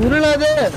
누를라든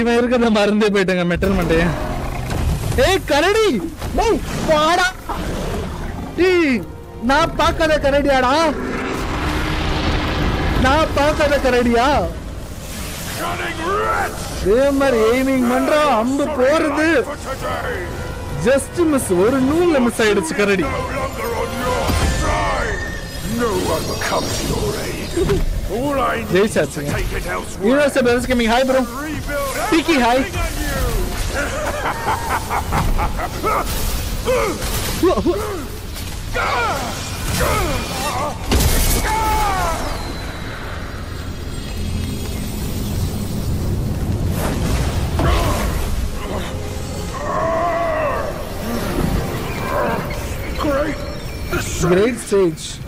இவன் இருக்கிறத மறந்தே போயிட்டேங்க மெட்டல் மண்டைய. ஏய் கரடி! டேய் வாடா! டேய் நான் பார்க்காத கரடியாடா. நான் பார்க்காத கரடியா? இதே மாதிரி எய்மிங் பண்றோம் அம்பு போறது. ஜஸ்ட் மிஸ் ஒரு நூல்ல மிஸ் ஆயிடுச்சு கரடி. No longer on your side! No one comes your aid. All I need They're set to take it elsewhere. You know what's the best high, bro? Peaky high. Great! Great stage.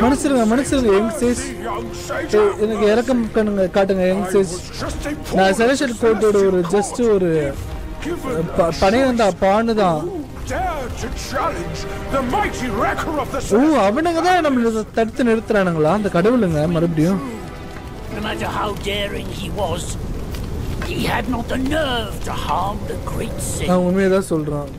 மன்னிச்சிருங்க மன்னிச்சிருங்க young Sage young sage. ஏய், எனக்கு இறக்கம் பண்ணுங்க காட்டுங்க young I சேஜ் was just a நான் selection கோட்டோட ஒரு ஜஸ்ட் ஒரு given ப- பனையண்டா பான்னு தான் ஓ sea. அவனுங்க தான் நம்மள தடுத்து நிறுத்துறானுங்களா அந்த கடவுளுங்க மறுபடியும் No matter how daring he was, he had not the nerve to harm the great Sith. நான் உண்மையை தான் சொல்றான்